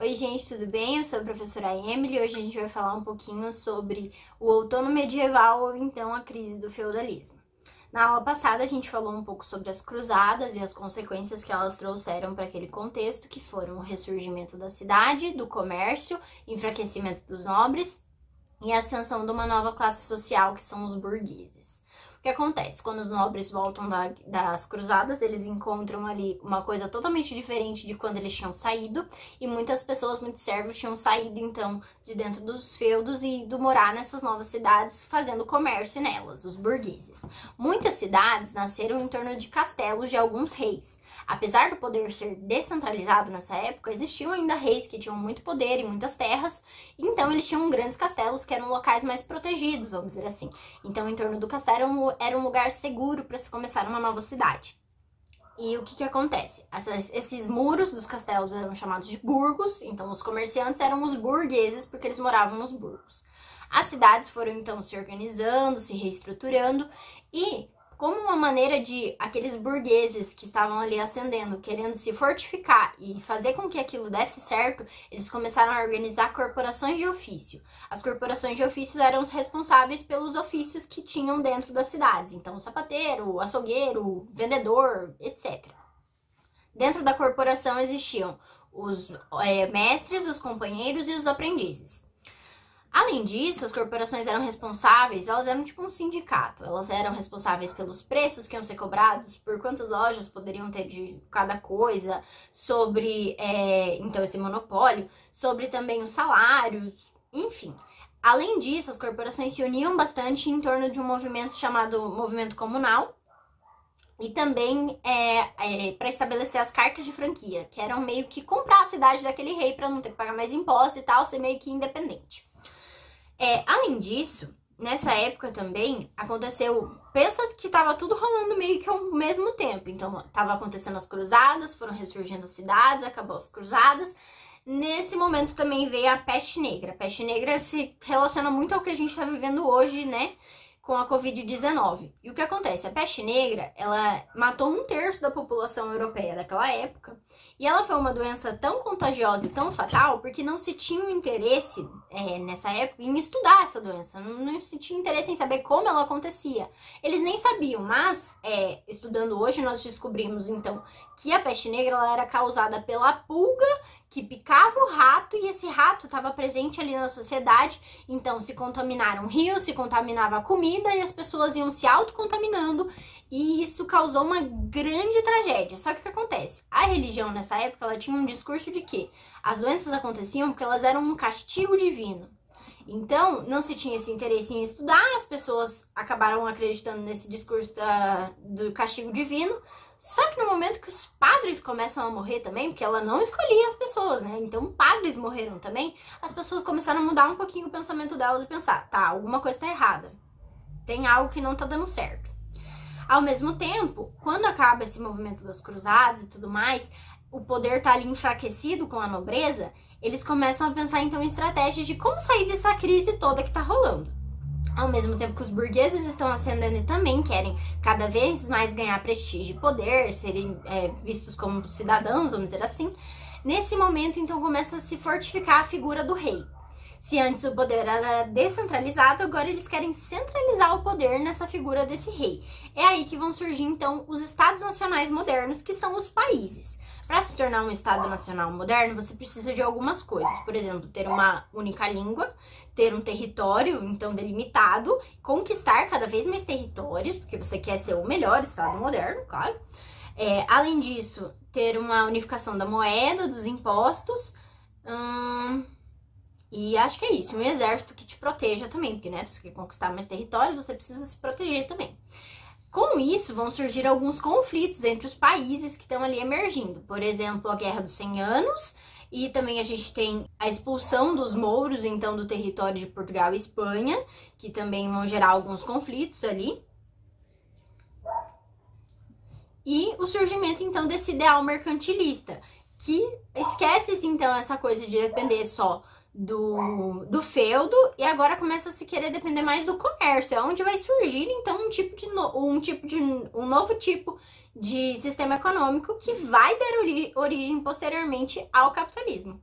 Oi gente, tudo bem? Eu sou a professora Emily hoje a gente vai falar um pouquinho sobre o outono medieval ou então a crise do feudalismo. Na aula passada a gente falou um pouco sobre as cruzadas e as consequências que elas trouxeram para aquele contexto, que foram o ressurgimento da cidade, do comércio, enfraquecimento dos nobres e a ascensão de uma nova classe social, que são os burgueses. O que acontece? Quando os nobres voltam da, das cruzadas, eles encontram ali uma coisa totalmente diferente de quando eles tinham saído, e muitas pessoas, muitos servos, tinham saído então de dentro dos feudos e ido morar nessas novas cidades, fazendo comércio nelas, os burgueses. Muitas cidades nasceram em torno de castelos de alguns reis. Apesar do poder ser descentralizado nessa época, existiam ainda reis que tinham muito poder e muitas terras, então eles tinham grandes castelos que eram locais mais protegidos, vamos dizer assim. Então, em torno do castelo era um lugar seguro para se começar uma nova cidade. E o que que acontece? Essas, esses muros dos castelos eram chamados de burgos, então os comerciantes eram os burgueses porque eles moravam nos burgos. As cidades foram então se organizando, se reestruturando e como uma maneira de aqueles burgueses que estavam ali ascendendo, querendo se fortificar e fazer com que aquilo desse certo, eles começaram a organizar corporações de ofício. As corporações de ofício eram os responsáveis pelos ofícios que tinham dentro das cidades, então sapateiro, açougueiro, vendedor, etc. Dentro da corporação existiam os é, mestres, os companheiros e os aprendizes. Além disso, as corporações eram responsáveis, elas eram tipo um sindicato. Elas eram responsáveis pelos preços que iam ser cobrados, por quantas lojas poderiam ter de cada coisa, sobre é, então esse monopólio, sobre também os salários, enfim. Além disso, as corporações se uniam bastante em torno de um movimento chamado movimento comunal, e também é, é, para estabelecer as cartas de franquia, que eram meio que comprar a cidade daquele rei para não ter que pagar mais impostos e tal, ser meio que independente. É, além disso, nessa época também aconteceu. Pensa que tava tudo rolando meio que ao mesmo tempo. Então, tava acontecendo as cruzadas, foram ressurgindo as cidades, acabou as cruzadas. Nesse momento também veio a peste negra. A peste negra se relaciona muito ao que a gente está vivendo hoje, né? Com a Covid-19. E o que acontece? A peste negra, ela matou um terço da população europeia daquela época. E ela foi uma doença tão contagiosa e tão fatal porque não se tinha um interesse é, nessa época em estudar essa doença, não, não, se tinha interesse em saber como ela acontecia. Eles nem sabiam, mas é, estudando hoje nós descobrimos então que a peste negra era causada pela pulga que picava o rato e esse rato estava presente ali na sociedade, então se contaminaram rios, se contaminava a comida e as pessoas iam se autocontaminando e isso causou uma grande tragédia. Só que o que acontece? A religião nessa época ela tinha um discurso de que as doenças aconteciam porque elas eram um castigo divino. Então, não se tinha esse interesse em estudar, as pessoas acabaram acreditando nesse discurso da, do castigo divino. Só que no momento que os padres começam a morrer também, porque ela não escolhia as pessoas, né? Então, padres morreram também, as pessoas começaram a mudar um pouquinho o pensamento delas e pensar: tá, alguma coisa tá errada. Tem algo que não tá dando certo. Ao mesmo tempo, quando acaba esse movimento das cruzadas e tudo mais, o poder tá ali enfraquecido com a nobreza, eles começam a pensar então em estratégias de como sair dessa crise toda que tá rolando. Ao mesmo tempo que os burgueses estão ascendendo e também querem cada vez mais ganhar prestígio e poder, serem é, vistos como cidadãos, vamos dizer assim, nesse momento então começa a se fortificar a figura do rei. Se antes o poder era descentralizado, agora eles querem centralizar o poder nessa figura desse rei. É aí que vão surgir então os estados nacionais modernos, que são os países. Para se tornar um Estado Nacional moderno, você precisa de algumas coisas. Por exemplo, ter uma única língua, ter um território, então, delimitado, conquistar cada vez mais territórios, porque você quer ser o melhor Estado moderno, claro. É, além disso, ter uma unificação da moeda, dos impostos. Hum, e acho que é isso, um exército que te proteja também, porque, né, você quer conquistar mais territórios, você precisa se proteger também. Com isso, vão surgir alguns conflitos entre os países que estão ali emergindo. Por exemplo, a Guerra dos 100 Anos, e também a gente tem a expulsão dos mouros, então, do território de Portugal e Espanha, que também vão gerar alguns conflitos ali. E o surgimento, então, desse ideal mercantilista, que esquece, então, essa coisa de depender só do, do feudo e agora começa a se querer depender mais do comércio. É onde vai surgir então um tipo de no, um tipo de um novo tipo de sistema econômico que vai dar ori origem posteriormente ao capitalismo.